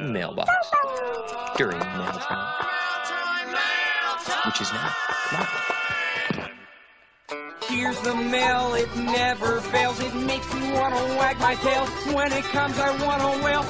mailbox during mail time, which is now. Here's the mail, it never fails. It makes me want to wag my tail. When it comes, I want to wail.